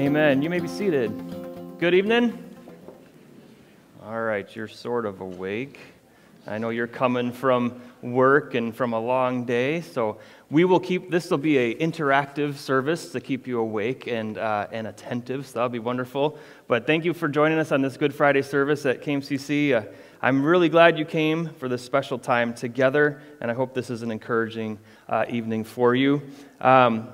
Amen. You may be seated. Good evening. All right, you're sort of awake. I know you're coming from work and from a long day, so we will keep this will be a interactive service to keep you awake and uh, and attentive. So that'll be wonderful. But thank you for joining us on this Good Friday service at KMCC. Uh, I'm really glad you came for this special time together, and I hope this is an encouraging uh, evening for you. Um,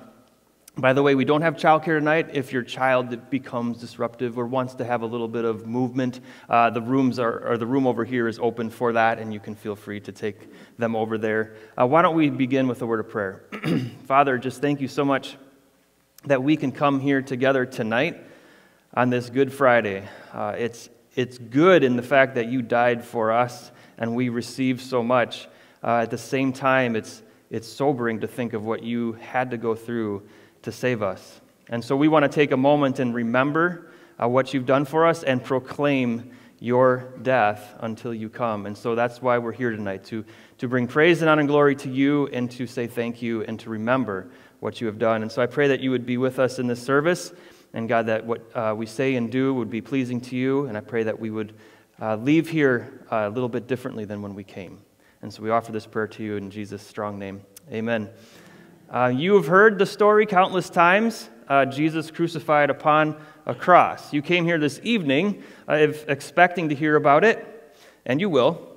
by the way, we don't have childcare tonight. If your child becomes disruptive or wants to have a little bit of movement, uh, the rooms are, or the room over here is open for that, and you can feel free to take them over there. Uh, why don't we begin with a word of prayer? Father, just thank you so much that we can come here together tonight on this Good Friday. Uh, it's it's good in the fact that you died for us and we receive so much. Uh, at the same time, it's it's sobering to think of what you had to go through to save us. And so we want to take a moment and remember uh, what you've done for us and proclaim your death until you come. And so that's why we're here tonight to, to bring praise and honor and glory to you and to say thank you and to remember what you have done. And so I pray that you would be with us in this service. And God, that what uh, we say and do would be pleasing to you. And I pray that we would uh, leave here uh, a little bit differently than when we came. And so we offer this prayer to you in Jesus' strong name. Amen. Uh, you have heard the story countless times uh, Jesus crucified upon a cross. You came here this evening uh, if expecting to hear about it, and you will.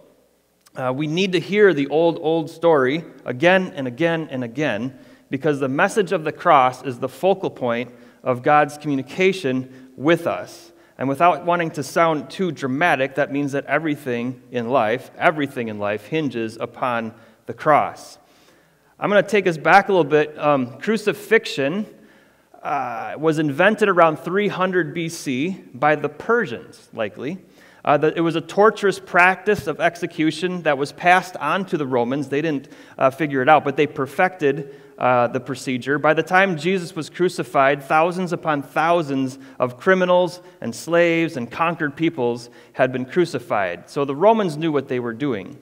Uh, we need to hear the old, old story again and again and again because the message of the cross is the focal point of God's communication with us. And without wanting to sound too dramatic, that means that everything in life, everything in life hinges upon the cross. I'm going to take us back a little bit. Um, crucifixion uh, was invented around 300 BC by the Persians, likely. Uh, the, it was a torturous practice of execution that was passed on to the Romans. They didn't uh, figure it out, but they perfected uh, the procedure. By the time Jesus was crucified, thousands upon thousands of criminals and slaves and conquered peoples had been crucified. So the Romans knew what they were doing.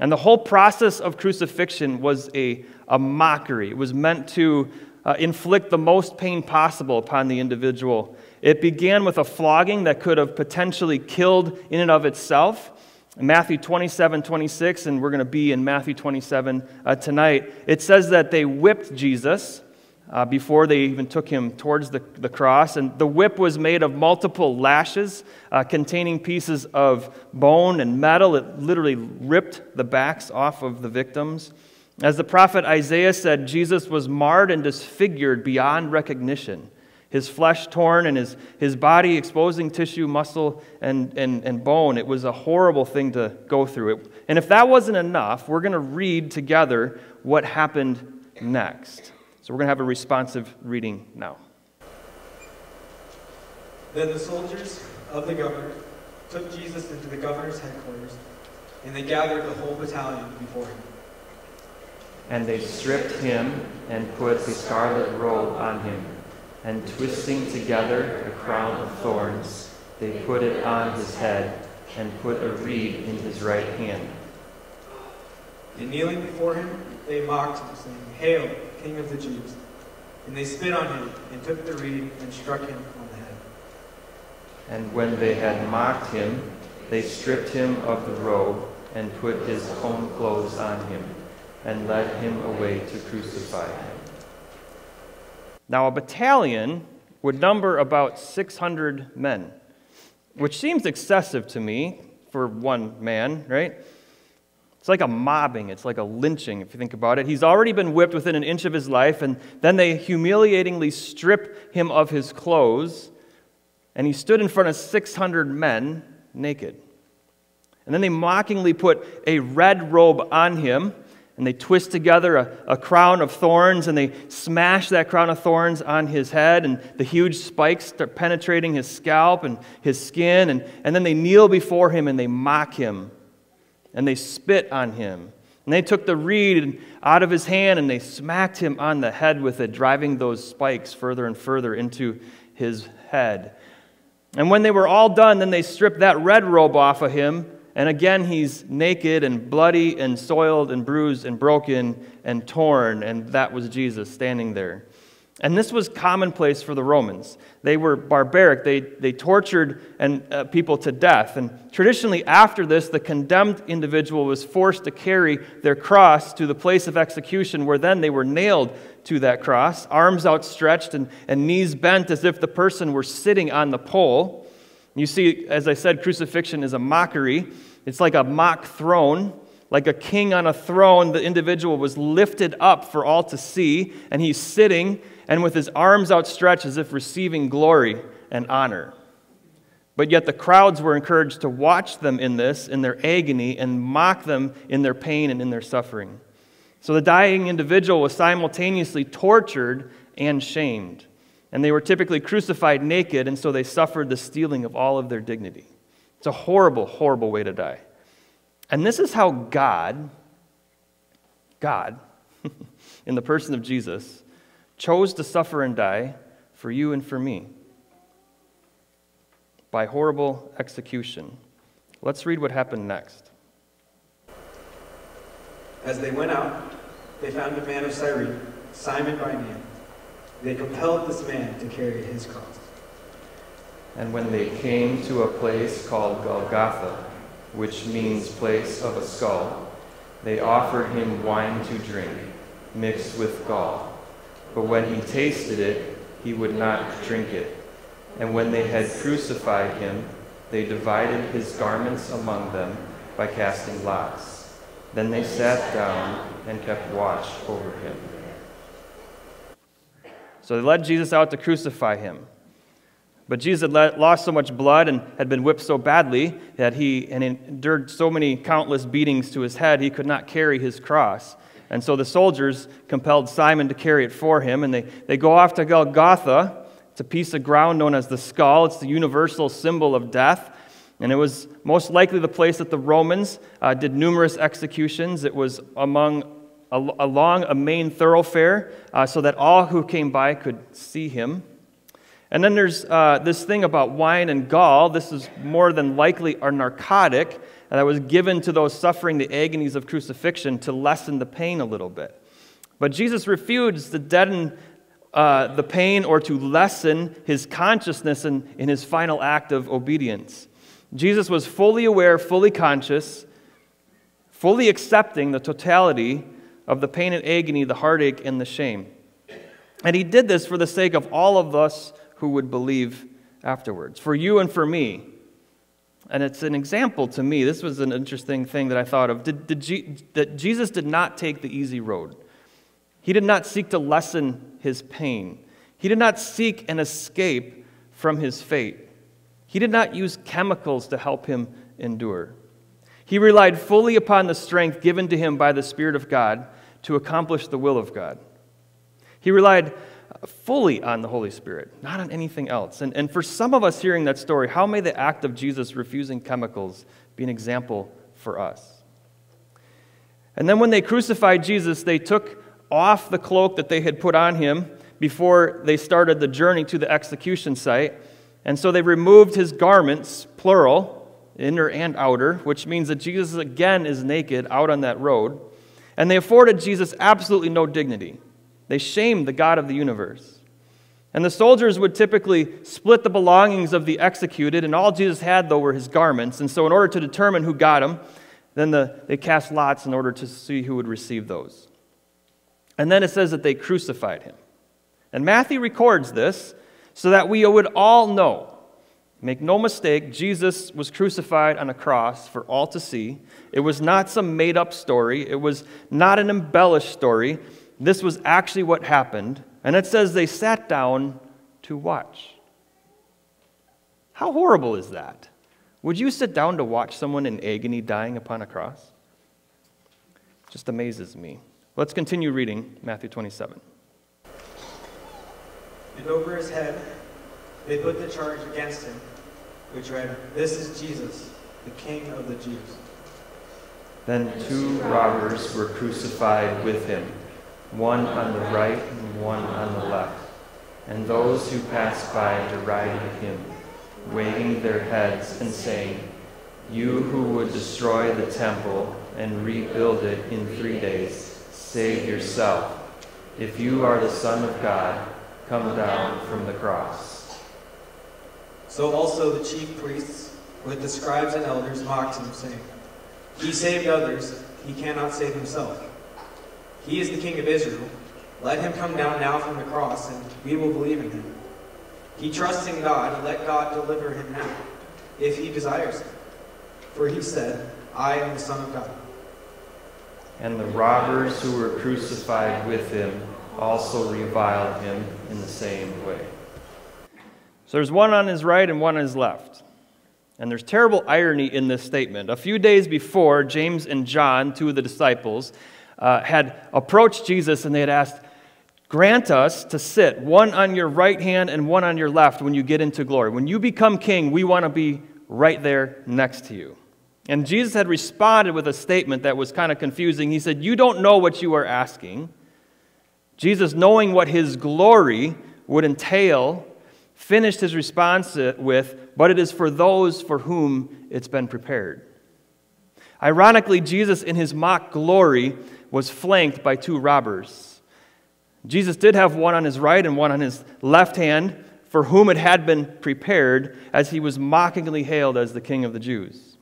And the whole process of crucifixion was a, a mockery. It was meant to uh, inflict the most pain possible upon the individual. It began with a flogging that could have potentially killed in and of itself. In Matthew 27 26, and we're going to be in Matthew 27 uh, tonight, it says that they whipped Jesus uh, before they even took him towards the, the cross. And the whip was made of multiple lashes uh, containing pieces of bone and metal. It literally ripped the backs off of the victims. As the prophet Isaiah said, Jesus was marred and disfigured beyond recognition. His flesh torn and his, his body exposing tissue, muscle, and, and, and bone. It was a horrible thing to go through. It, and if that wasn't enough, we're going to read together what happened next. So we're going to have a responsive reading now. Then the soldiers of the governor took Jesus into the governor's headquarters, and they gathered the whole battalion before him. And they stripped him and put the scarlet robe on him, and twisting together a crown of thorns, they put it on his head and put a reed in his right hand. And kneeling before him, they mocked him, saying, Hail, King of the Jews. And they spit on him and took the reed and struck him on the head. And when they had mocked him, they stripped him of the robe and put his own clothes on him and led him away to crucify him. Now, a battalion would number about 600 men, which seems excessive to me for one man, right? It's like a mobbing, it's like a lynching, if you think about it. He's already been whipped within an inch of his life, and then they humiliatingly strip him of his clothes, and he stood in front of 600 men naked. And then they mockingly put a red robe on him, and they twist together a, a, crown of thorns, and they smash that crown of thorns on his head, and the huge spikes start penetrating his scalp and his skin, and, and then they kneel before him and they mock him and they spit on him. And they took the reed out of his hand and they smacked him on the head with it, driving those spikes further and further into his head. And when they were all done, then they stripped that red robe off of him. And again, he's naked and bloody and soiled and bruised and broken and torn. And that was Jesus standing there. And this was commonplace for the Romans. They were barbaric. They, they tortured and, uh, people to death. And traditionally, after this, the condemned individual was forced to carry their cross to the place of execution, where then they were nailed to that cross, arms outstretched and, and knees bent as if the person were sitting on the pole. You see, as I said, crucifixion is a mockery. It's like a mock throne like a king on a throne, the individual was lifted up for all to see, and he's sitting and with his arms outstretched as if receiving glory and honor. But yet the crowds were encouraged to watch them in this, in their agony, and mock them in their pain and in their suffering. So the dying individual was simultaneously tortured and shamed. And they were typically crucified naked, and so they suffered the stealing of all of their dignity. It's a horrible, horrible way to die. And this is how God, God, in the person of Jesus, chose to suffer and die for you and for me by horrible execution. Let's read what happened next. As they went out, they found a man of Cyrene, Simon by name. They compelled this man to carry his cross. And when they came to a place called Golgotha, which means place of a skull, they offered him wine to drink, mixed with gall. But when he tasted it, he would not drink it. And when they had crucified him, they divided his garments among them by casting lots. Then they sat down and kept watch over him. So they led Jesus out to crucify him. But Jesus had lost so much blood and had been whipped so badly that he and endured so many countless beatings to his head, he could not carry his cross. And so the soldiers compelled Simon to carry it for him, and they, they go off to Golgotha. It's a piece of ground known as the skull, it's the universal symbol of death. And it was most likely the place that the Romans uh, did numerous executions. It was among, along a main thoroughfare uh, so that all who came by could see him. And then there's uh, this thing about wine and gall. This is more than likely a narcotic that was given to those suffering the agonies of crucifixion to lessen the pain a little bit. But Jesus refused to deaden uh, the pain or to lessen his consciousness in, in his final act of obedience. Jesus was fully aware, fully conscious, fully accepting the totality of the pain and agony, the heartache, and the shame. And he did this for the sake of all of us who would believe afterwards. For you and for me. And it's an example to me. This was an interesting thing that I thought of. Did, did G, that Jesus did not take the easy road. He did not seek to lessen his pain. He did not seek an escape from his fate. He did not use chemicals to help him endure. He relied fully upon the strength given to him by the Spirit of God to accomplish the will of God. He relied fully on the Holy Spirit, not on anything else. And, and for some of us hearing that story, how may the act of Jesus refusing chemicals be an example for us? And then when they crucified Jesus, they took off the cloak that they had put on him before they started the journey to the execution site. And so they removed his garments, plural, inner and outer, which means that Jesus again is naked out on that road. And they afforded Jesus absolutely no dignity. They shamed the God of the universe. And the soldiers would typically split the belongings of the executed, and all Jesus had, though, were his garments. And so, in order to determine who got him, then the, they cast lots in order to see who would receive those. And then it says that they crucified him. And Matthew records this so that we would all know. Make no mistake, Jesus was crucified on a cross for all to see. It was not some made up story, it was not an embellished story this was actually what happened. And it says they sat down to watch. How horrible is that? Would you sit down to watch someone in agony dying upon a cross? Just amazes me. Let's continue reading Matthew 27. And over his head, they put the charge against him, which read, This is Jesus, the King of the Jews. Then two robbers were crucified with him one on the right and one on the left. And those who passed by derided him, waving their heads and saying, You who would destroy the temple and rebuild it in three days, save yourself. If you are the Son of God, come down from the cross. So also the chief priests, with the scribes and elders, mocked him, saying, He saved others, he cannot save himself. He is the king of Israel. Let him come down now from the cross, and we will believe in him. He trusts in God, let God deliver him now, if he desires it. For he said, I am the Son of God. And the robbers who were crucified with him also reviled him in the same way. So there's one on his right and one on his left. And there's terrible irony in this statement. A few days before, James and John, two of the disciples, uh, had approached Jesus and they had asked, Grant us to sit one on your right hand and one on your left when you get into glory. When you become king, we want to be right there next to you. And Jesus had responded with a statement that was kind of confusing. He said, You don't know what you are asking. Jesus, knowing what his glory would entail, finished his response uh, with, But it is for those for whom it's been prepared. Ironically, Jesus, in his mock glory, was flanked by two robbers. Jesus did have one on his right and one on his left hand, for whom it had been prepared, as he was mockingly hailed as the King of the Jews.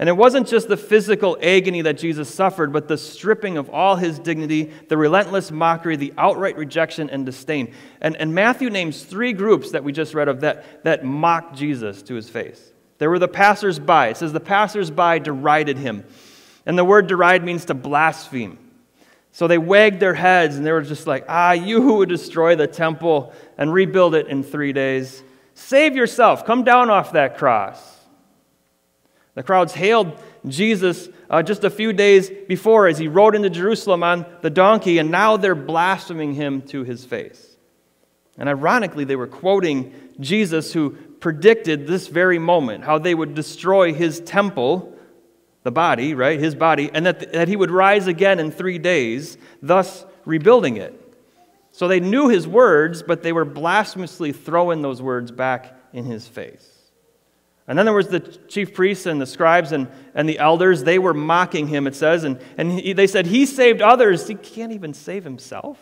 And it wasn't just the physical agony that Jesus suffered, but the stripping of all his dignity, the relentless mockery, the outright rejection and disdain. And, and Matthew names three groups that we just read of that, that mocked Jesus to his face. There were the passers-by. It says the passers-by derided him. And the word deride means to blaspheme. So they wagged their heads and they were just like, ah, you who would destroy the temple and rebuild it in three days, save yourself. Come down off that cross. The crowds hailed Jesus uh, just a few days before as he rode into Jerusalem on the donkey, and now they're blaspheming him to his face. And ironically, they were quoting Jesus, who predicted this very moment how they would destroy his temple, the body, right? His body, and that, that he would rise again in three days, thus rebuilding it. So they knew his words, but they were blasphemously throwing those words back in his face. And then there was the chief priests and the scribes and, and the elders. They were mocking him, it says. And, and he, they said, He saved others. He can't even save himself.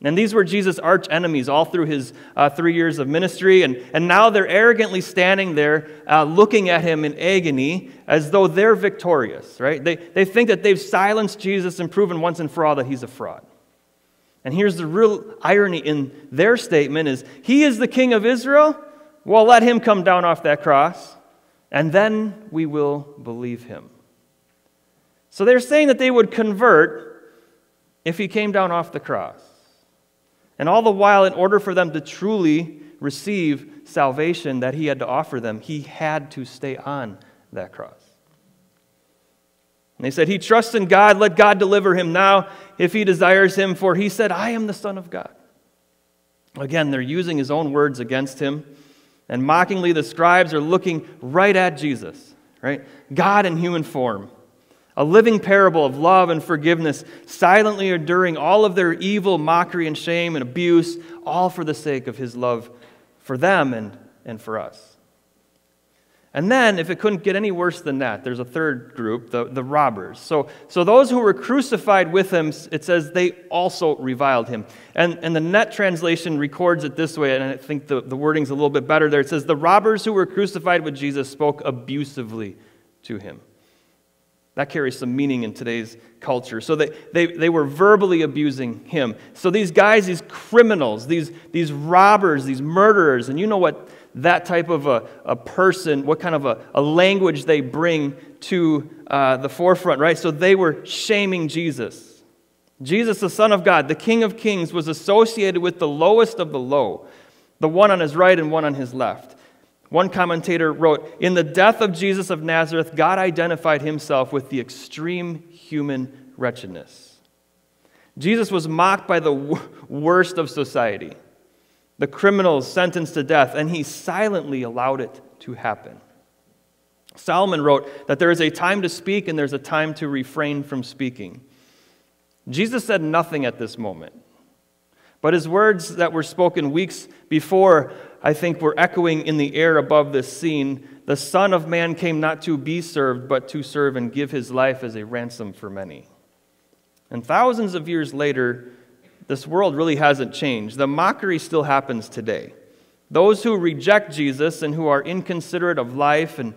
And these were Jesus' arch enemies all through his uh, three years of ministry. And, and now they're arrogantly standing there uh, looking at him in agony as though they're victorious, right? They, they think that they've silenced Jesus and proven once and for all that he's a fraud. And here's the real irony in their statement is he is the king of Israel well, let him come down off that cross, and then we will believe him. So they're saying that they would convert if he came down off the cross. And all the while, in order for them to truly receive salvation that he had to offer them, he had to stay on that cross. And they said, He trusts in God, let God deliver him now if he desires him, for he said, I am the Son of God. Again, they're using his own words against him. And mockingly, the scribes are looking right at Jesus, right? God in human form. A living parable of love and forgiveness, silently enduring all of their evil, mockery, and shame and abuse, all for the sake of his love for them and, and for us. And then, if it couldn't get any worse than that, there's a third group, the, the robbers. So, so those who were crucified with him, it says they also reviled him. And, and the net translation records it this way, and I think the, the wording's a little bit better there. It says, The robbers who were crucified with Jesus spoke abusively to him. That carries some meaning in today's culture. So they, they, they were verbally abusing him. So these guys, these criminals, these, these robbers, these murderers, and you know what that type of a, a person, what kind of a, a language they bring to uh, the forefront, right? So they were shaming Jesus. Jesus, the Son of God, the King of Kings, was associated with the lowest of the low, the one on his right and one on his left. One commentator wrote In the death of Jesus of Nazareth, God identified himself with the extreme human wretchedness. Jesus was mocked by the worst of society the criminals sentenced to death, and he silently allowed it to happen. Solomon wrote that there is a time to speak and there's a time to refrain from speaking. Jesus said nothing at this moment. But his words that were spoken weeks before, I think, were echoing in the air above this scene. The Son of Man came not to be served, but to serve and give his life as a ransom for many. And thousands of years later, this world really hasn't changed. The mockery still happens today. Those who reject Jesus and who are inconsiderate of life and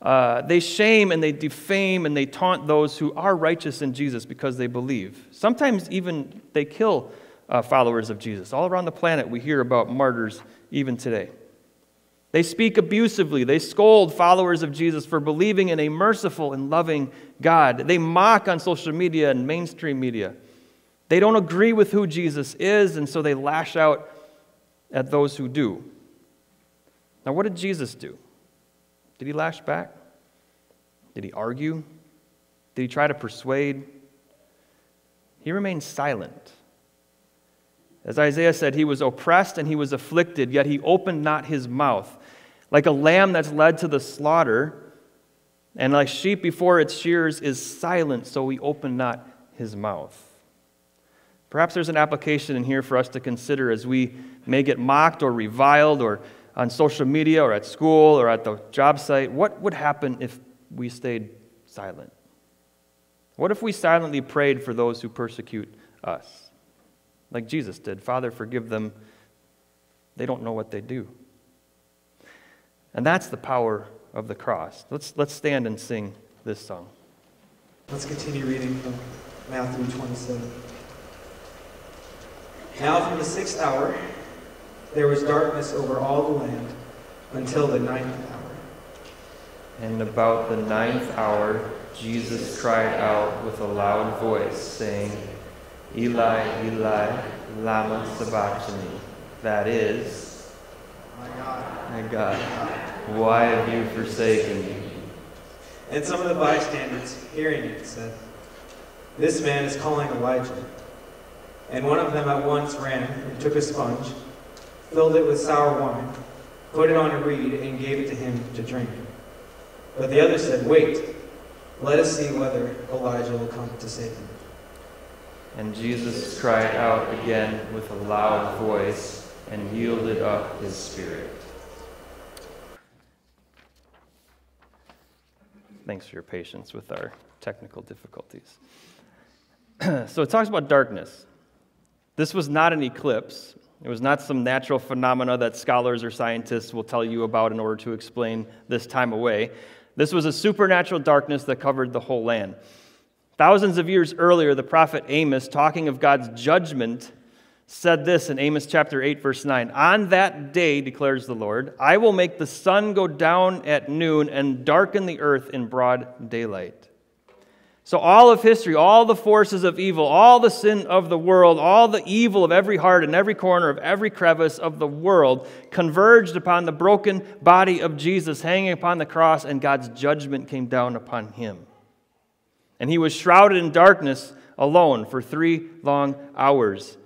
uh, they shame and they defame and they taunt those who are righteous in Jesus because they believe. Sometimes even they kill uh, followers of Jesus. All around the planet, we hear about martyrs even today. They speak abusively. They scold followers of Jesus for believing in a merciful and loving God. They mock on social media and mainstream media. They don't agree with who Jesus is, and so they lash out at those who do. Now, what did Jesus do? Did he lash back? Did he argue? Did he try to persuade? He remained silent. As Isaiah said, he was oppressed and he was afflicted, yet he opened not his mouth. Like a lamb that's led to the slaughter, and like sheep before its shears is silent, so he opened not his mouth. Perhaps there's an application in here for us to consider as we may get mocked or reviled or on social media or at school or at the job site. What would happen if we stayed silent? What if we silently prayed for those who persecute us? Like Jesus did Father, forgive them. They don't know what they do. And that's the power of the cross. Let's, let's stand and sing this song. Let's continue reading from Matthew 27. Now, from the sixth hour, there was darkness over all the land until the ninth hour. And about the ninth hour, Jesus cried out with a loud voice, saying, Eli, Eli, Lama Sabachthani. That is, My God. my God, why have you forsaken me? And some of the bystanders, hearing it, said, This man is calling Elijah. And one of them at once ran and took a sponge, filled it with sour wine, put it on a reed, and gave it to him to drink. But the other said, Wait, let us see whether Elijah will come to save him. And Jesus cried out again with a loud voice and yielded up his spirit. Thanks for your patience with our technical difficulties. so it talks about darkness. This was not an eclipse. It was not some natural phenomena that scholars or scientists will tell you about in order to explain this time away. This was a supernatural darkness that covered the whole land. Thousands of years earlier, the prophet Amos, talking of God's judgment, said this in Amos chapter 8, verse 9 On that day, declares the Lord, I will make the sun go down at noon and darken the earth in broad daylight. So, all of history, all the forces of evil, all the sin of the world, all the evil of every heart and every corner of every crevice of the world converged upon the broken body of Jesus hanging upon the cross, and God's judgment came down upon him. And he was shrouded in darkness alone for three long hours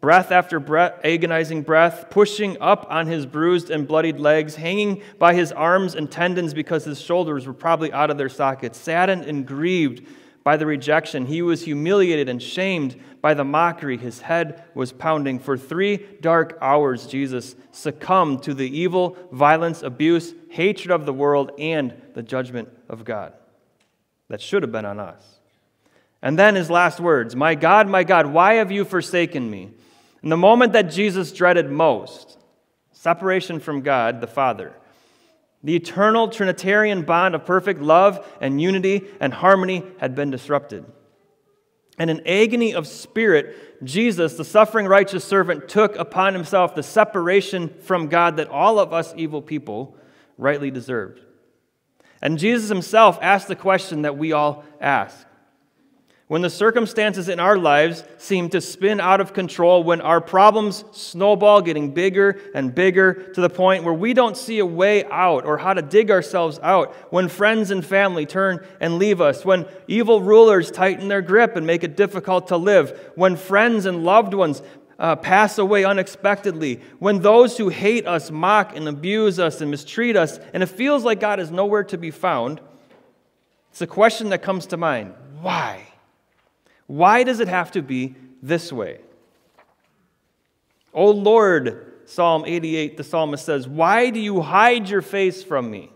breath after breath, agonizing breath, pushing up on his bruised and bloodied legs, hanging by his arms and tendons because his shoulders were probably out of their sockets, saddened and grieved by the rejection. He was humiliated and shamed by the mockery. His head was pounding. For three dark hours, Jesus succumbed to the evil, violence, abuse, hatred of the world, and the judgment of God that should have been on us. And then his last words My God, my God, why have you forsaken me? In the moment that Jesus dreaded most, separation from God the Father, the eternal Trinitarian bond of perfect love and unity and harmony had been disrupted. And in agony of spirit, Jesus, the suffering righteous servant, took upon himself the separation from God that all of us evil people rightly deserved. And Jesus himself asked the question that we all ask when the circumstances in our lives seem to spin out of control, when our problems snowball, getting bigger and bigger to the point where we don't see a way out or how to dig ourselves out, when friends and family turn and leave us, when evil rulers tighten their grip and make it difficult to live, when friends and loved ones uh, pass away unexpectedly, when those who hate us mock and abuse us and mistreat us, and it feels like God is nowhere to be found, it's a question that comes to mind why? Why does it have to be this way? O Lord, Psalm 88, the psalmist says, Why do you hide your face from me?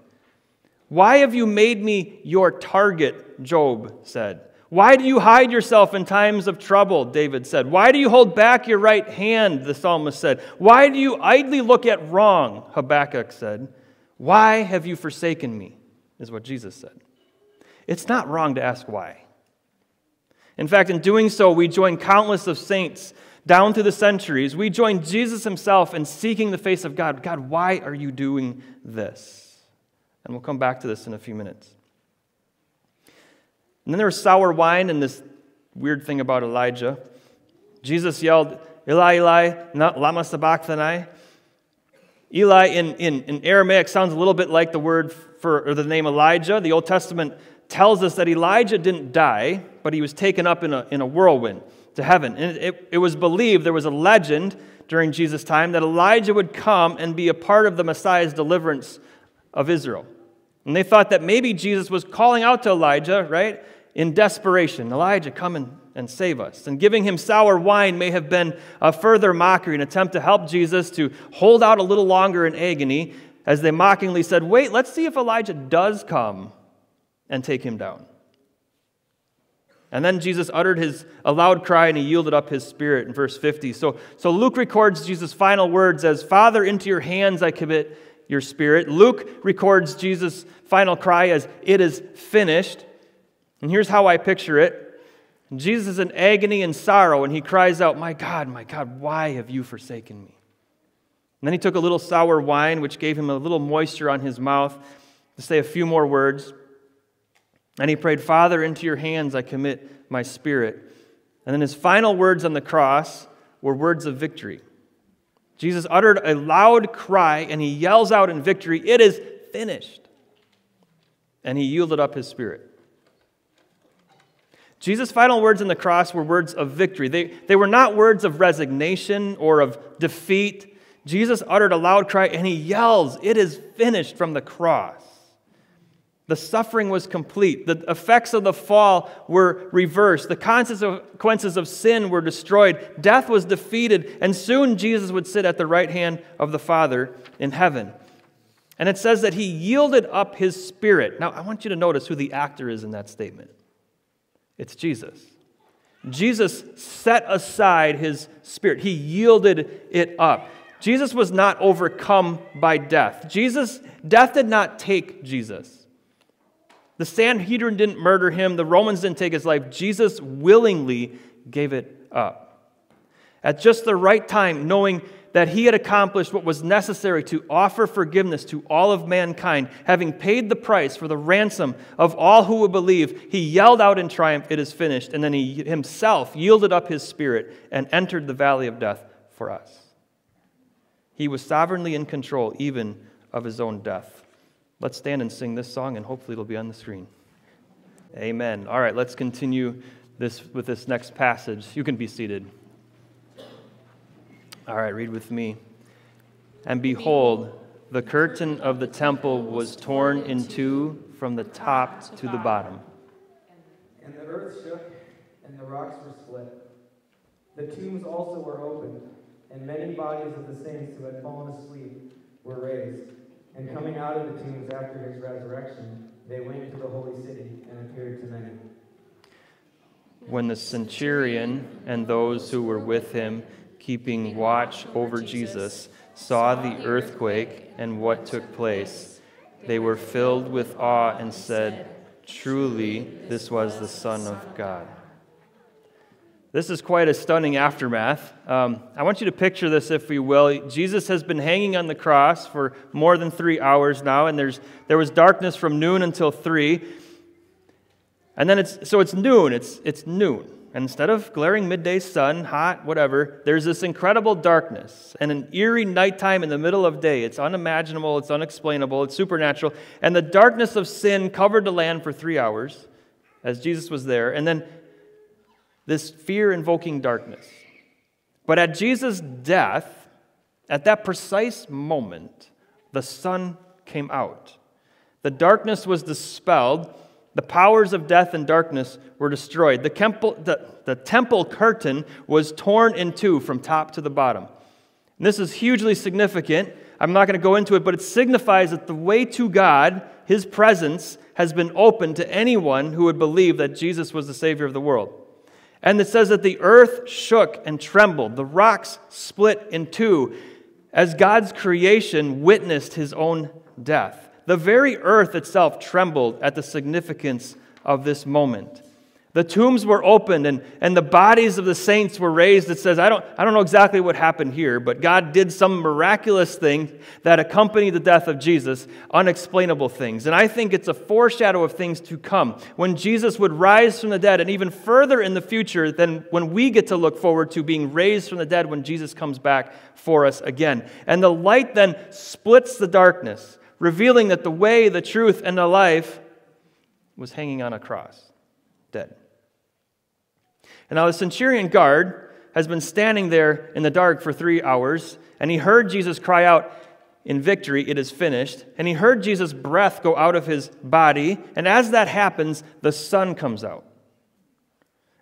Why have you made me your target? Job said. Why do you hide yourself in times of trouble? David said. Why do you hold back your right hand? The psalmist said. Why do you idly look at wrong? Habakkuk said. Why have you forsaken me? Is what Jesus said. It's not wrong to ask why. In fact, in doing so, we join countless of saints down through the centuries. We join Jesus himself in seeking the face of God. God, why are you doing this? And we'll come back to this in a few minutes. And then there was sour wine and this weird thing about Elijah. Jesus yelled, Eli, Eli, lama sabachthani. Eli in, in, in Aramaic sounds a little bit like the word for or the name Elijah. The Old Testament tells us that Elijah didn't die, but he was taken up in a, in a whirlwind to heaven. And it, it was believed, there was a legend during Jesus' time, that Elijah would come and be a part of the Messiah's deliverance of Israel. And they thought that maybe Jesus was calling out to Elijah, right, in desperation Elijah, come and, and save us. And giving him sour wine may have been a further mockery, an attempt to help Jesus to hold out a little longer in agony as they mockingly said, Wait, let's see if Elijah does come and take him down. And then Jesus uttered his a loud cry and he yielded up his spirit in verse 50. So, so Luke records Jesus' final words as Father, into your hands I commit your spirit. Luke records Jesus' final cry as it is finished. And here's how I picture it Jesus is in agony and sorrow, and he cries out, My God, my God, why have you forsaken me? And then he took a little sour wine, which gave him a little moisture on his mouth, to say a few more words. And he prayed, Father, into your hands I commit my spirit. And then his final words on the cross were words of victory. Jesus uttered a loud cry and he yells out in victory, It is finished. And he yielded up his spirit. Jesus' final words on the cross were words of victory. They, they were not words of resignation or of defeat. Jesus uttered a loud cry and he yells, It is finished from the cross. The suffering was complete. The effects of the fall were reversed. The consequences of sin were destroyed. Death was defeated. And soon Jesus would sit at the right hand of the Father in heaven. And it says that he yielded up his spirit. Now, I want you to notice who the actor is in that statement it's Jesus. Jesus set aside his spirit, he yielded it up. Jesus was not overcome by death. Jesus, death did not take Jesus. The Sanhedrin didn't murder him, the Romans didn't take his life. Jesus willingly gave it up. At just the right time, knowing that he had accomplished what was necessary to offer forgiveness to all of mankind, having paid the price for the ransom of all who would believe, he yelled out in triumph, It is finished. And then he himself yielded up his spirit and entered the valley of death for us. He was sovereignly in control even of his own death. Let's stand and sing this song, and hopefully it'll be on the screen. Amen. All right, let's continue this with this next passage. You can be seated. All right, read with me. And behold, the curtain of the temple was torn in two from the top to the bottom. And the earth shook, and the rocks were split. The tombs also were opened, and many bodies of the saints who had fallen asleep were raised. And coming out of the tombs after his resurrection, they went to the holy city and appeared to many. When the centurion and those who were with him, keeping watch over Jesus, saw the earthquake and what took place, they were filled with awe and said, Truly, this was the Son of God. This is quite a stunning aftermath. Um, I want you to picture this, if you will. Jesus has been hanging on the cross for more than three hours now, and there's, there was darkness from noon until three. And then it's, so it's noon, it's, it's noon. And instead of glaring midday sun, hot, whatever, there's this incredible darkness and an eerie nighttime in the middle of day. It's unimaginable, it's unexplainable, it's supernatural. And the darkness of sin covered the land for three hours as Jesus was there. And then this fear invoking darkness. But at Jesus' death, at that precise moment, the sun came out. The darkness was dispelled. The powers of death and darkness were destroyed. The temple, the, the temple curtain was torn in two from top to the bottom. And this is hugely significant. I'm not going to go into it, but it signifies that the way to God his presence has been open to anyone who would believe that Jesus was the Savior of the world. And it says that the earth shook and trembled, the rocks split in two, as God's creation witnessed his own death. The very earth itself trembled at the significance of this moment. The tombs were opened and, and the bodies of the saints were raised. It says, I don't, I don't know exactly what happened here, but God did some miraculous thing that accompanied the death of Jesus, unexplainable things. And I think it's a foreshadow of things to come when Jesus would rise from the dead, and even further in the future than when we get to look forward to being raised from the dead when Jesus comes back for us again. And the light then splits the darkness, revealing that the way, the truth, and the life was hanging on a cross, dead. And now the centurion guard has been standing there in the dark for three hours, and he heard Jesus cry out in victory, It is finished. And he heard Jesus' breath go out of his body, and as that happens, the sun comes out.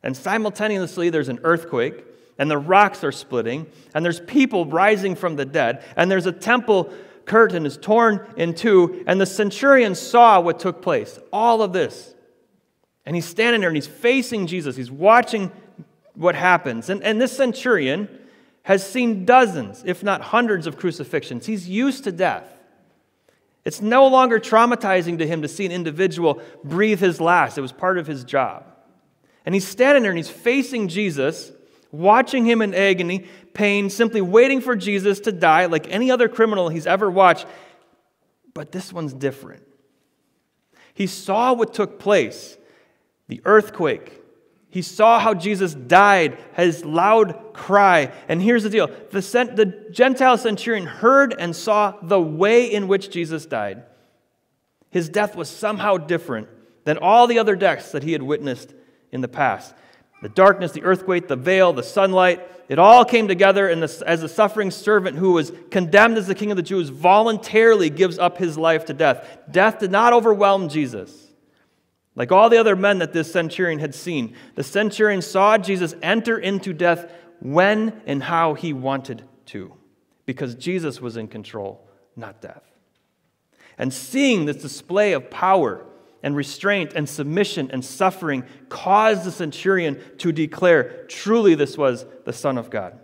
And simultaneously, there's an earthquake, and the rocks are splitting, and there's people rising from the dead, and there's a temple curtain is torn in two, and the centurion saw what took place. All of this. And he's standing there and he's facing Jesus. He's watching what happens. And, and this centurion has seen dozens, if not hundreds, of crucifixions. He's used to death. It's no longer traumatizing to him to see an individual breathe his last, it was part of his job. And he's standing there and he's facing Jesus, watching him in agony, pain, simply waiting for Jesus to die like any other criminal he's ever watched. But this one's different. He saw what took place the earthquake. He saw how Jesus died, his loud cry. And here's the deal the, the Gentile centurion heard and saw the way in which Jesus died. His death was somehow different than all the other deaths that he had witnessed in the past. The darkness, the earthquake, the veil, the sunlight, it all came together and as a suffering servant who was condemned as the king of the Jews voluntarily gives up his life to death. Death did not overwhelm Jesus. Like all the other men that this centurion had seen, the centurion saw Jesus enter into death when and how he wanted to, because Jesus was in control, not death. And seeing this display of power and restraint and submission and suffering caused the centurion to declare, truly, this was the Son of God.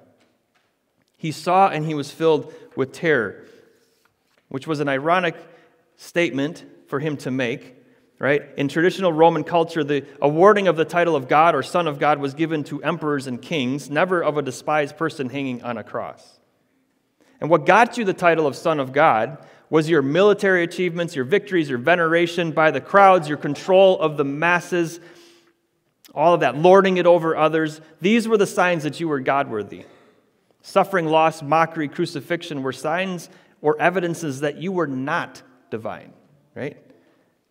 He saw and he was filled with terror, which was an ironic statement for him to make right? In traditional Roman culture, the awarding of the title of God or Son of God was given to emperors and kings, never of a despised person hanging on a cross. And what got you the title of Son of God was your military achievements, your victories, your veneration by the crowds, your control of the masses, all of that, lording it over others. These were the signs that you were Godworthy. Suffering, loss, mockery, crucifixion were signs or evidences that you were not divine, right?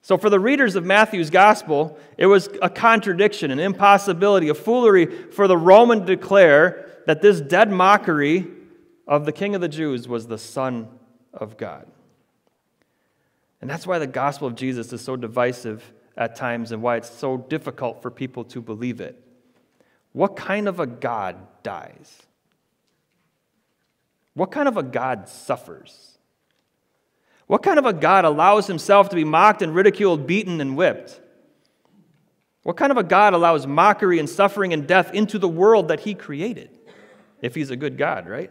So, for the readers of Matthew's gospel, it was a contradiction, an impossibility, a foolery for the Roman to declare that this dead mockery of the King of the Jews was the Son of God. And that's why the gospel of Jesus is so divisive at times and why it's so difficult for people to believe it. What kind of a God dies? What kind of a God suffers? What kind of a God allows himself to be mocked and ridiculed, beaten and whipped? What kind of a God allows mockery and suffering and death into the world that he created? If he's a good God, right?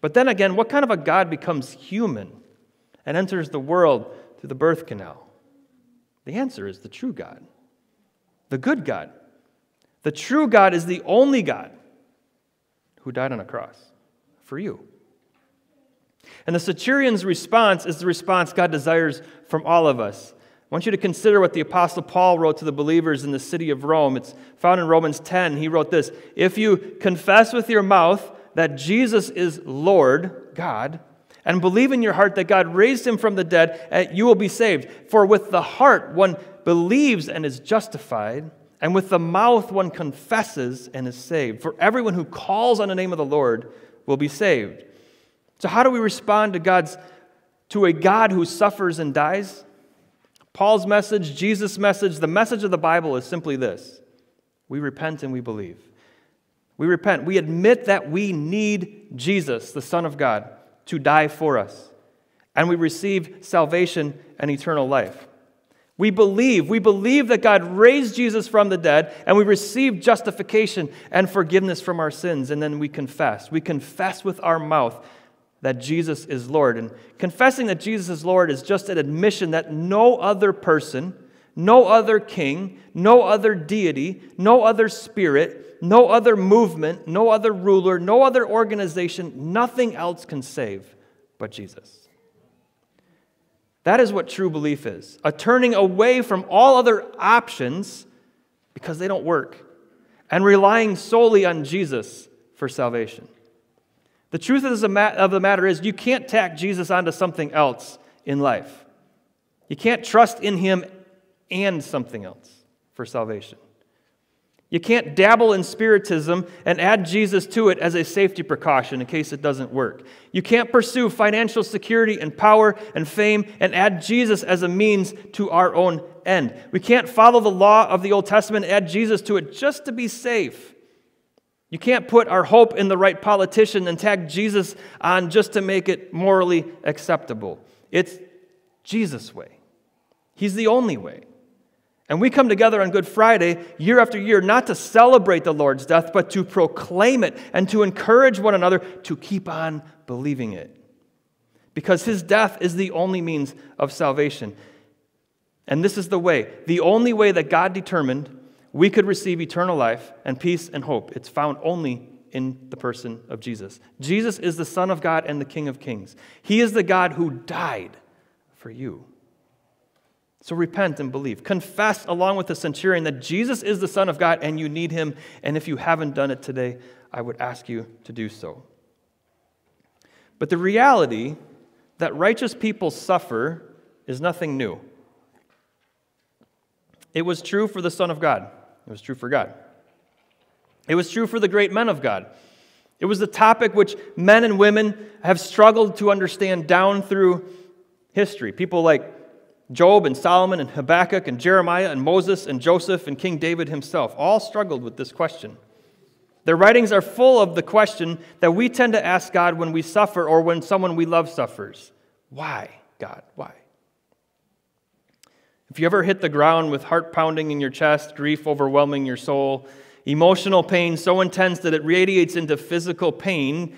But then again, what kind of a God becomes human and enters the world through the birth canal? The answer is the true God, the good God. The true God is the only God who died on a cross for you. And the centurion's response is the response God desires from all of us. I want you to consider what the Apostle Paul wrote to the believers in the city of Rome. It's found in Romans 10. He wrote this If you confess with your mouth that Jesus is Lord, God, and believe in your heart that God raised him from the dead, eh, you will be saved. For with the heart one believes and is justified, and with the mouth one confesses and is saved. For everyone who calls on the name of the Lord will be saved. So, how do we respond to God's to a God who suffers and dies? Paul's message, Jesus' message, the message of the Bible is simply this we repent and we believe. We repent. We admit that we need Jesus, the Son of God, to die for us. and we receive salvation and eternal life. We believe, we believe that God raised Jesus from the dead, and we receive justification and forgiveness from our sins, and then we confess. We confess with our mouth that Jesus is Lord. And confessing that Jesus is Lord is just an admission that no other person, no other king, no other deity, no other spirit, no other movement, no other ruler, no other organization, nothing else can save but Jesus. That is what true belief is a turning away from all other options because they don't work and relying solely on Jesus for salvation. The truth of the matter is, you can't tack Jesus onto something else in life. You can't trust in him and something else for salvation. You can't dabble in Spiritism and add Jesus to it as a safety precaution in case it doesn't work. You can't pursue financial security and power and fame and add Jesus as a means to our own end. We can't follow the law of the Old Testament and add Jesus to it just to be safe. You can't put our hope in the right politician and tag Jesus on just to make it morally acceptable. It's Jesus' way, He's the only way. And we come together on Good Friday year after year not to celebrate the Lord's death, but to proclaim it and to encourage one another to keep on believing it. Because his death is the only means of salvation. And this is the way, the only way that God determined we could receive eternal life and peace and hope. It's found only in the person of Jesus. Jesus is the Son of God and the King of Kings. He is the God who died for you. So repent and believe. Confess along with the centurion that Jesus is the Son of God and you need him. And if you haven't done it today, I would ask you to do so. But the reality that righteous people suffer is nothing new. It was true for the Son of God, it was true for God. It was true for the great men of God. It was the topic which men and women have struggled to understand down through history. People like Job and Solomon and Habakkuk and Jeremiah and Moses and Joseph and King David himself all struggled with this question. Their writings are full of the question that we tend to ask God when we suffer or when someone we love suffers Why, God? Why? If you ever hit the ground with heart pounding in your chest, grief overwhelming your soul, emotional pain so intense that it radiates into physical pain,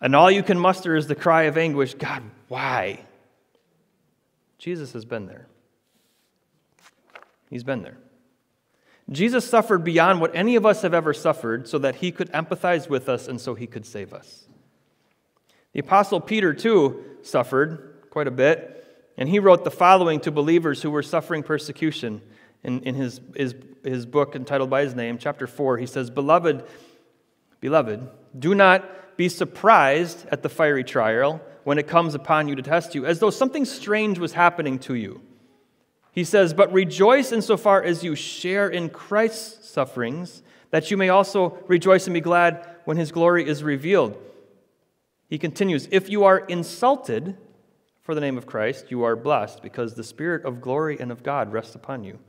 and all you can muster is the cry of anguish God, why? Jesus has been there. He's been there. Jesus suffered beyond what any of us have ever suffered so that he could empathize with us and so he could save us. The Apostle Peter, too, suffered quite a bit, and he wrote the following to believers who were suffering persecution in, in his, his, his book entitled by his name, chapter 4. He says, Beloved, beloved, do not be surprised at the fiery trial when it comes upon you to test you, as though something strange was happening to you. He says, But rejoice insofar as you share in Christ's sufferings, that you may also rejoice and be glad when his glory is revealed. He continues, If you are insulted for the name of Christ, you are blessed, because the Spirit of glory and of God rests upon you.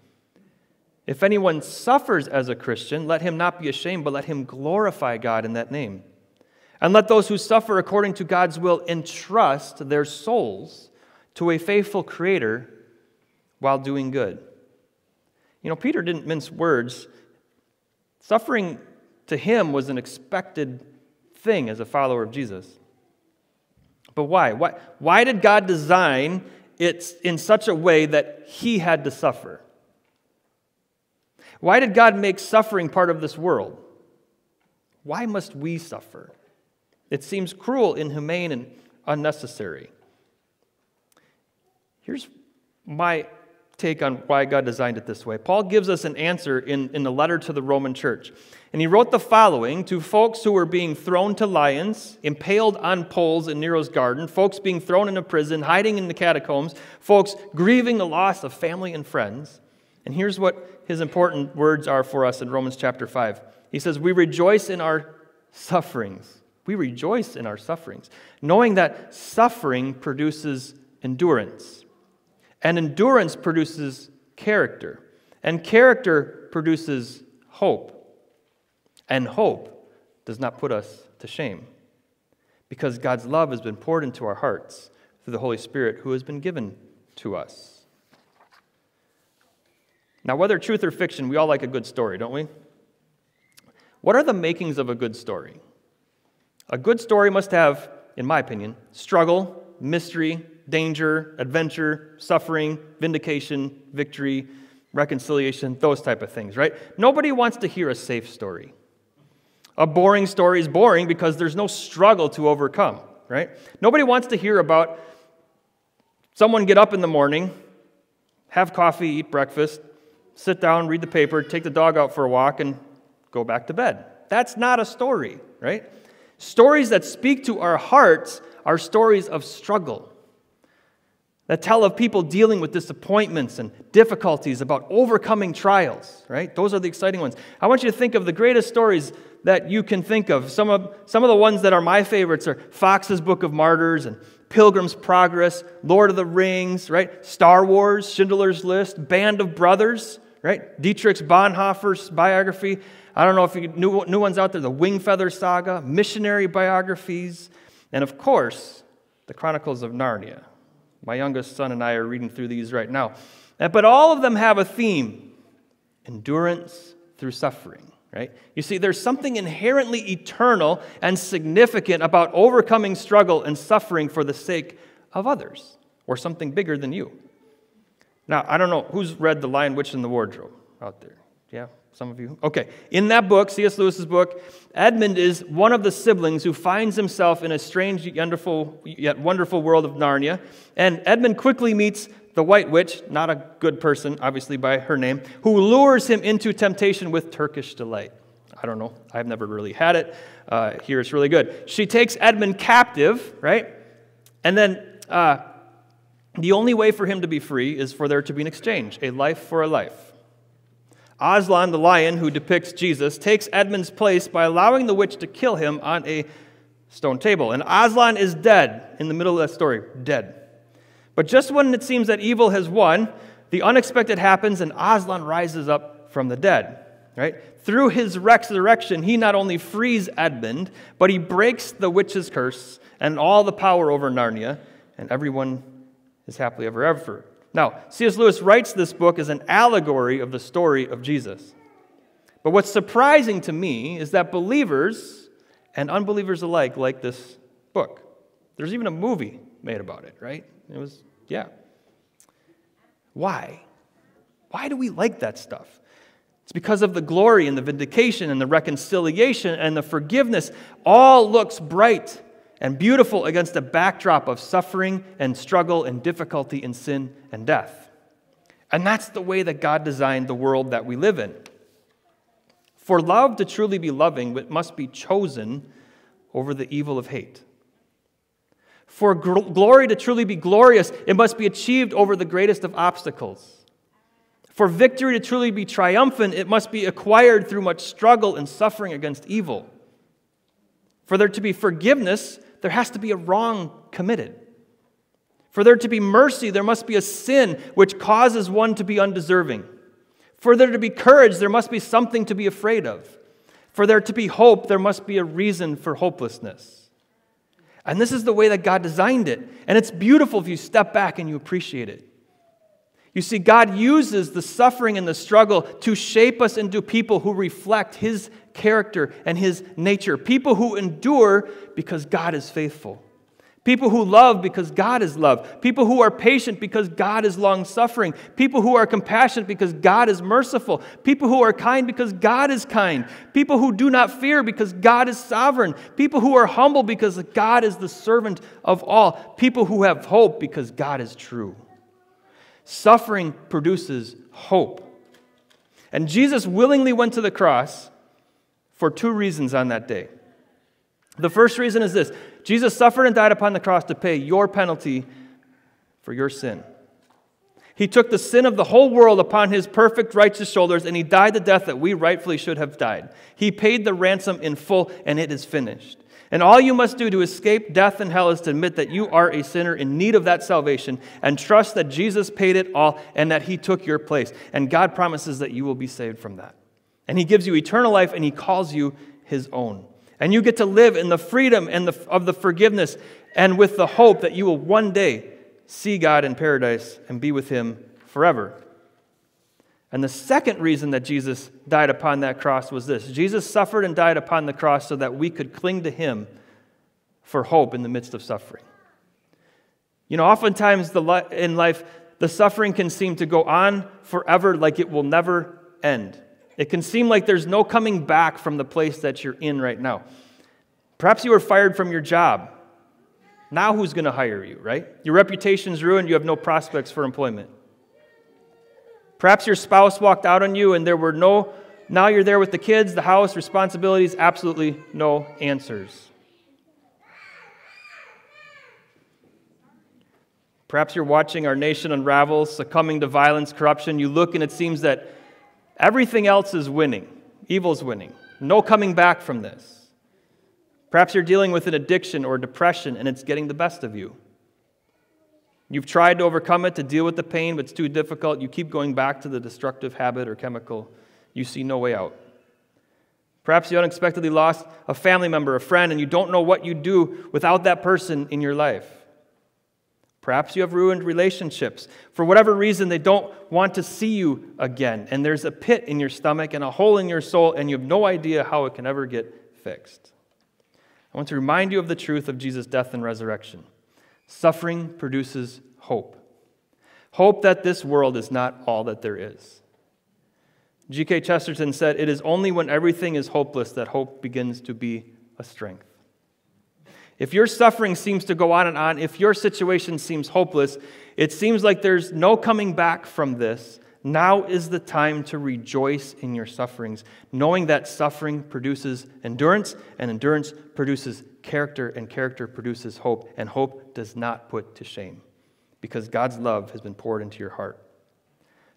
If anyone suffers as a Christian, let him not be ashamed, but let him glorify God in that name. And let those who suffer according to God's will entrust their souls to a faithful Creator while doing good. You know, Peter didn't mince words. Suffering to him was an expected thing as a follower of Jesus. But why? Why, why did God design it in such a way that he had to suffer? Why did God make suffering part of this world? Why must we suffer? It seems cruel, inhumane, and unnecessary. Here's my take on why God designed it this way. Paul gives us an answer in, in the letter to the Roman church. And he wrote the following to folks who were being thrown to lions, impaled on poles in Nero's garden, folks being thrown into prison, hiding in the catacombs, folks grieving the loss of family and friends. And here's what his important words are for us in Romans chapter 5. He says, We rejoice in our sufferings we rejoice in our sufferings, knowing that suffering produces endurance, and endurance produces character, and character produces hope. And hope does not put us to shame because God's love has been poured into our hearts through the Holy Spirit who has been given to us. Now, whether truth or fiction, we all like a good story, don't we? What are the makings of a good story? A good story must have, in my opinion, struggle, mystery, danger, adventure, suffering, vindication, victory, reconciliation, those type of things, right? Nobody wants to hear a safe story. A boring story is boring because there's no struggle to overcome, right? Nobody wants to hear about someone get up in the morning, have coffee, eat breakfast, sit down, read the paper, take the dog out for a walk, and go back to bed. That's not a story, right? Stories that speak to our hearts are stories of struggle that tell of people dealing with disappointments and difficulties, about overcoming trials, right? Those are the exciting ones. I want you to think of the greatest stories that you can think of. Some of, some of the ones that are my favorites are Fox's Book of Martyrs and Pilgrim's Progress, Lord of the Rings, right? Star Wars, Schindler's List, Band of Brothers, right? Dietrich Bonhoeffer's biography. I don't know if you new, new ones out there, the Wingfeather Saga, missionary biographies, and of course, the Chronicles of Narnia. My youngest son and I are reading through these right now. But all of them have a theme endurance through suffering, right? You see, there's something inherently eternal and significant about overcoming struggle and suffering for the sake of others or something bigger than you. Now, I don't know who's read The Lion, Witch, and the Wardrobe out there. Yeah, some of you? Okay. In that book, C.S. Lewis's book, Edmund is one of the siblings who finds himself in a strange, wonderful, yet wonderful world of Narnia. And Edmund quickly meets the White Witch, not a good person, obviously by her name, who lures him into temptation with Turkish delight. I don't know. I've never really had it. Uh, here it's really good. She takes Edmund captive, right? And then uh, the only way for him to be free is for there to be an exchange a life for a life. Aslan, the lion who depicts Jesus, takes Edmund's place by allowing the witch to kill him on a stone table. And Aslan is dead in the middle of that story, dead. But just when it seems that evil has won, the unexpected happens and Aslan rises up from the dead. Right? Through his resurrection, he not only frees Edmund, but he breaks the witch's curse and all the power over Narnia, and everyone is happily ever after. Now, C.S. Lewis writes this book as an allegory of the story of Jesus. But what's surprising to me is that believers and unbelievers alike like this book. There's even a movie made about it, right? It was, yeah. Why? Why do we like that stuff? It's because of the glory and the vindication and the reconciliation and the forgiveness. All looks bright and beautiful against a backdrop of suffering and struggle and difficulty and sin and death. And that's the way that God designed the world that we live in. For love to truly be loving, it must be chosen over the evil of hate. For gl- glory to truly be glorious, it must be achieved over the greatest of obstacles. For victory to truly be triumphant, it must be acquired through much struggle and suffering against evil. For there to be forgiveness, there has to be a wrong committed. For there to be mercy, there must be a sin which causes one to be undeserving. For there to be courage, there must be something to be afraid of. For there to be hope, there must be a reason for hopelessness. And this is the way that God designed it. And it's beautiful if you step back and you appreciate it. You see, God uses the suffering and the struggle to shape us into people who reflect His character and His nature. People who endure because God is faithful. People who love because God is love. People who are patient because God is long suffering. People who are compassionate because God is merciful. People who are kind because God is kind. People who do not fear because God is sovereign. People who are humble because God is the servant of all. People who have hope because God is true. Suffering produces hope. And Jesus willingly went to the cross for two reasons on that day. The first reason is this Jesus suffered and died upon the cross to pay your penalty for your sin. He took the sin of the whole world upon his perfect righteous shoulders, and he died the death that we rightfully should have died. He paid the ransom in full, and it is finished. And all you must do to escape death and hell is to admit that you are a sinner in need of that salvation and trust that Jesus paid it all and that he took your place. And God promises that you will be saved from that. And he gives you eternal life and he calls you his own. And you get to live in the freedom and the, of the forgiveness and with the hope that you will one day see God in paradise and be with Him forever. And the second reason that Jesus died upon that cross was this Jesus suffered and died upon the cross so that we could cling to Him for hope in the midst of suffering. You know, oftentimes the in life, the suffering can seem to go on forever like it will never end. It can seem like there's no coming back from the place that you're in right now. Perhaps you were fired from your job. Now, who's going to hire you, right? Your reputation's ruined, you have no prospects for employment. Perhaps your spouse walked out on you and there were no, now you're there with the kids, the house, responsibilities, absolutely no answers. Perhaps you're watching our nation unravel, succumbing to violence, corruption. You look and it seems that everything else is winning, evil's winning. No coming back from this. Perhaps you're dealing with an addiction or depression and it's getting the best of you. You've tried to overcome it, to deal with the pain, but it's too difficult. You keep going back to the destructive habit or chemical. You see no way out. Perhaps you unexpectedly lost a family member, a friend, and you don't know what you'd do without that person in your life. Perhaps you have ruined relationships. For whatever reason, they don't want to see you again, and there's a pit in your stomach and a hole in your soul, and you have no idea how it can ever get fixed. I want to remind you of the truth of Jesus' death and resurrection. Suffering produces hope. Hope that this world is not all that there is. G.K. Chesterton said, It is only when everything is hopeless that hope begins to be a strength. If your suffering seems to go on and on, if your situation seems hopeless, it seems like there's no coming back from this. Now is the time to rejoice in your sufferings, knowing that suffering produces endurance, and endurance produces character, and character produces hope, and hope does not put to shame because God's love has been poured into your heart.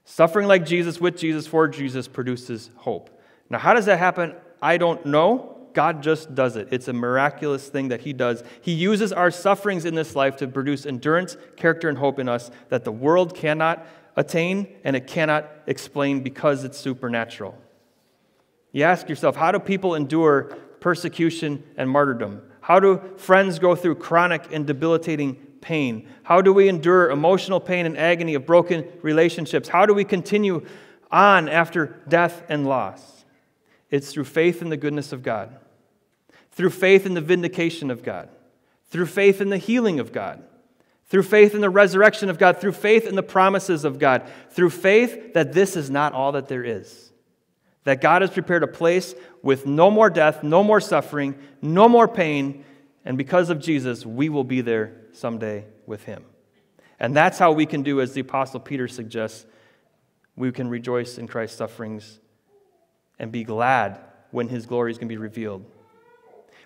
Suffering like Jesus, with Jesus, for Jesus, produces hope. Now, how does that happen? I don't know. God just does it. It's a miraculous thing that He does. He uses our sufferings in this life to produce endurance, character, and hope in us that the world cannot attain and it cannot explain because it's supernatural. You ask yourself, how do people endure persecution and martyrdom? How do friends go through chronic and debilitating pain? How do we endure emotional pain and agony of broken relationships? How do we continue on after death and loss? It's through faith in the goodness of God, through faith in the vindication of God, through faith in the healing of God, through faith in the resurrection of God, through faith in the promises of God, through faith that this is not all that there is. That God has prepared a place with no more death, no more suffering, no more pain, and because of Jesus, we will be there someday with Him. And that's how we can do, as the Apostle Peter suggests, we can rejoice in Christ's sufferings and be glad when His glory is going to be revealed.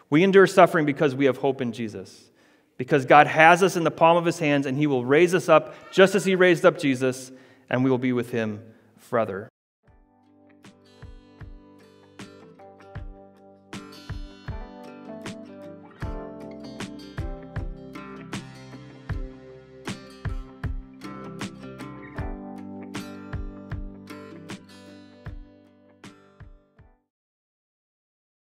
We endure suffering because we have hope in Jesus because God has us in the palm of his hands and he will raise us up just as he raised up Jesus, and we will be with him forever.